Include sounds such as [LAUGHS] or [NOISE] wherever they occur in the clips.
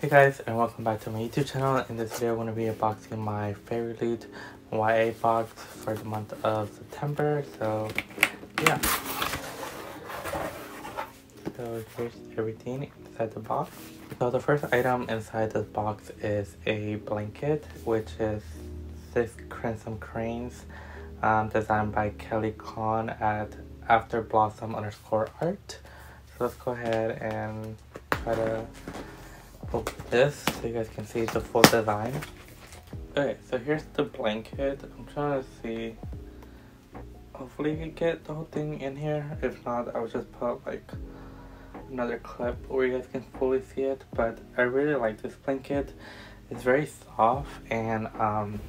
Hey guys and welcome back to my YouTube channel. In this video I'm going to be unboxing my FairyLoot YA box for the month of September. So yeah. So here's everything inside the box. So the first item inside this box is a blanket which is Six Crimson Cranes um, designed by Kelly Khan at After Blossom underscore art. So let's go ahead and try to this so you guys can see the full design. Okay, so here's the blanket. I'm trying to see. Hopefully you can get the whole thing in here. If not, I will just put like another clip where you guys can fully see it. But I really like this blanket. It's very soft and um,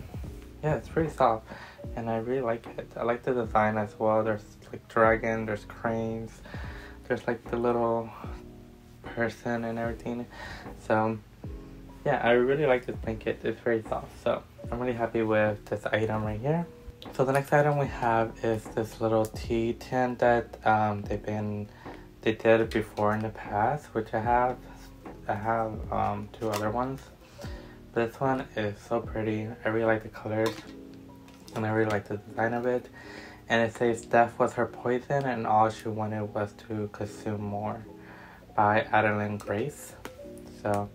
yeah, it's pretty soft and I really like it. I like the design as well. There's like dragon, there's cranes, there's like the little person and everything. So yeah, I really like this blanket. It's very soft. So I'm really happy with this item right here. So the next item we have is this little tea tin that um, they've been they did before in the past, which I have. I have um, two other ones. This one is so pretty. I really like the colors and I really like the design of it. And it says death was her poison and all she wanted was to consume more by Adalyn Grace. So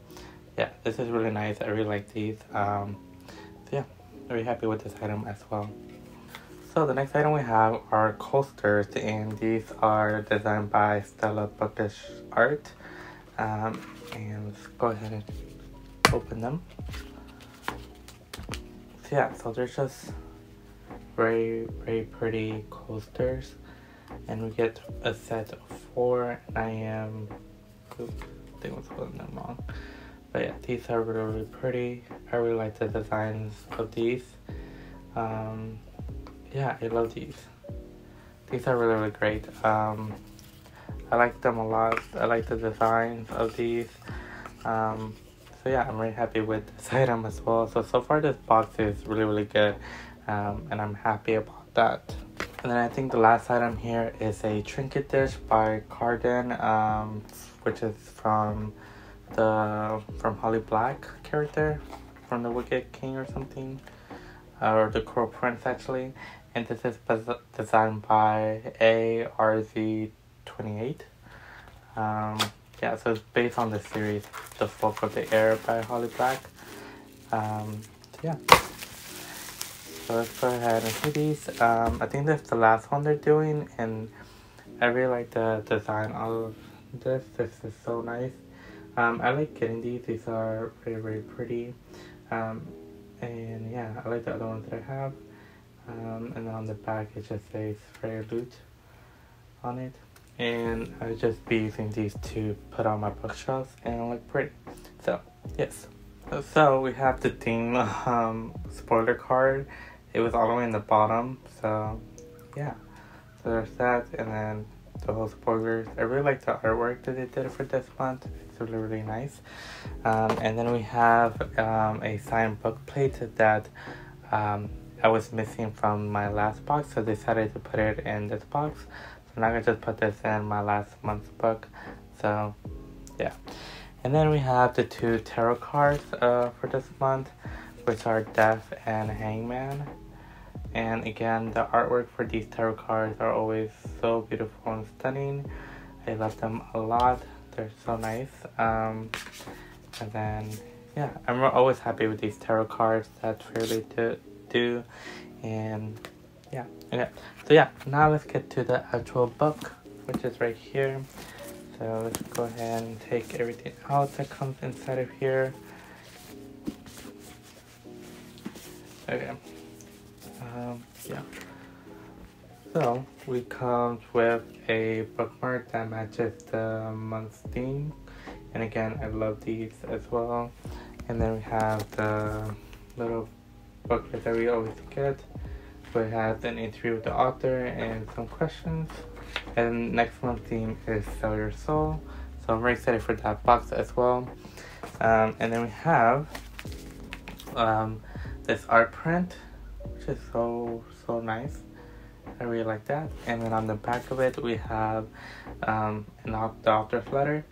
yeah, this is really nice. I really like these. Um, so yeah, very happy with this item as well. So the next item we have are coasters and these are designed by Stella Bookish Art. Um, and let's go ahead and open them. So yeah, so they're just very, very pretty coasters. And we get a set of four and I am, I think I was holding them wrong. But yeah, these are really, really pretty. I really like the designs of these. Um, yeah, I love these. These are really, really great. Um, I like them a lot. I like the designs of these. Um, so yeah, I'm really happy with this [LAUGHS] item as well. So, so far this box is really, really good. Um, and I'm happy about that. And then I think the last item here is a trinket dish by Cardan, um, which is from the from Holly Black character from the Wicked King or something, uh, or the Cruel Prince actually. And this is designed by ARZ28. Um, yeah, so it's based on the series The Folk of the Air by Holly Black. Um, yeah. So let's go ahead and see these. Um, I think that's the last one they're doing, and I really like the design of this. This is so nice. Um, I like getting these. These are very, very pretty. Um, and yeah, I like the other ones that I have. Um, and on the back, it just says FairyLoot on it. And I'll just be using these to put on my bookshelves and look pretty. So, yes. So we have the theme [LAUGHS] um, spoiler card it was all the way in the bottom so yeah. So there's that and then the whole spoilers i really like the artwork that they did for this month. It's really really nice. Um, and then we have um, a signed book plate that um, i was missing from my last box so decided to put it in this box. So i'm not gonna just put this in my last month's book. So yeah. And then we have the two tarot cards uh, for this month which are death and hangman and again, the artwork for these tarot cards are always so beautiful and stunning. I love them a lot. They're so nice. Um, and then, yeah, I'm always happy with these tarot cards that Fairly do, do. And yeah, okay. So yeah, now let's get to the actual book, which is right here. So let's go ahead and take everything out that comes inside of here. Okay. Um, yeah. So we come with a bookmark that matches the month's theme. And again, I love these as well. And then we have the little booklet that we always get. So it has an interview with the author and some questions. And next month's theme is Sell Your Soul. So I'm very excited for that box as well. Um, and then we have um, this art print which is so so nice I really like that and then on the back of it we have um, an the author's letter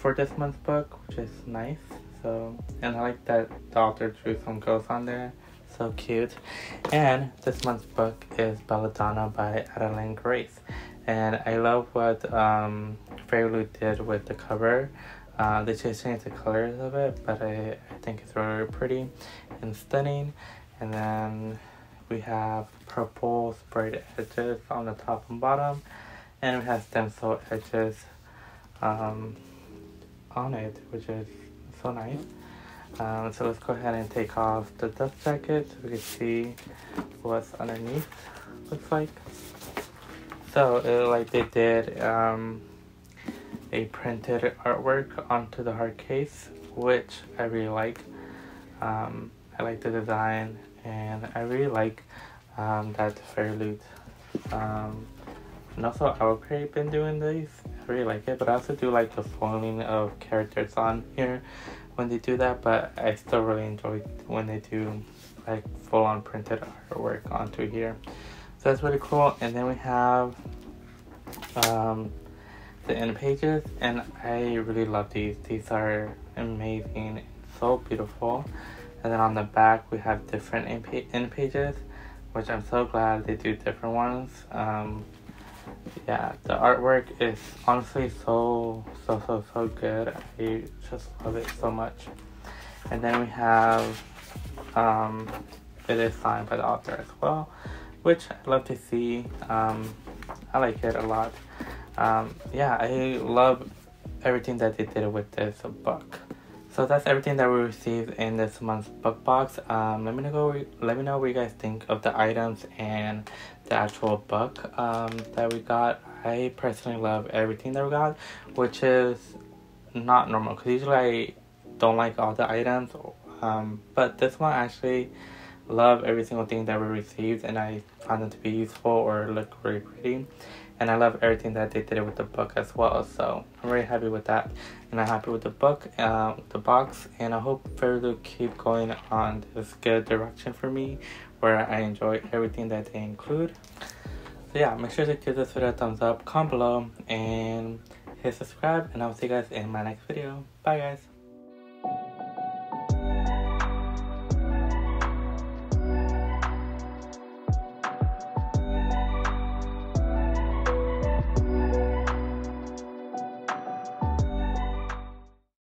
for this month's book, which is nice. So, and I like that the author drew some girls on there. So cute. And this month's book is Belladonna by Adalyn Grace. And I love what um, did with the cover. Uh, they just changed the colors of it, but I, I think it's really pretty and stunning. And then we have purple sprayed edges on the top and bottom. And we have stencil edges um, on it, which is so nice. Um, so let's go ahead and take off the dust jacket so we can see what's underneath looks like. So it, like they did um, a printed artwork onto the hard case, which I really like. Um, I like the design and I really like um, that FairyLoot. Um, and also Owlcrate been doing these. I really like it, but I also do like the foiling of characters on here when they do that, but I still really enjoy when they do like full on printed artwork onto here. So that's really cool. And then we have um, the end pages, and I really love these. These are amazing, so beautiful. And then on the back, we have different end pages, which I'm so glad they do different ones. Um, yeah, the artwork is honestly so, so, so, so good. I just love it so much. And then we have, um, it is signed by the author as well, which I love to see. Um, I like it a lot. Um, yeah, I love everything that they did with this book. So that's everything that we received in this month's book box. Um, let me know. Let me know what you guys think of the items and the actual book um, that we got. I personally love everything that we got, which is not normal because usually I don't like all the items. Um, but this one actually love every single thing that we received and I found them to be useful or look really pretty. And I love everything that they did with the book as well. So I'm very happy with that. And I'm happy with the book, uh, the box. And I hope FairyLoot keep going on this good direction for me where I enjoy everything that they include. So yeah, make sure to give this video a thumbs up, comment below, and hit subscribe. And I'll see you guys in my next video. Bye guys.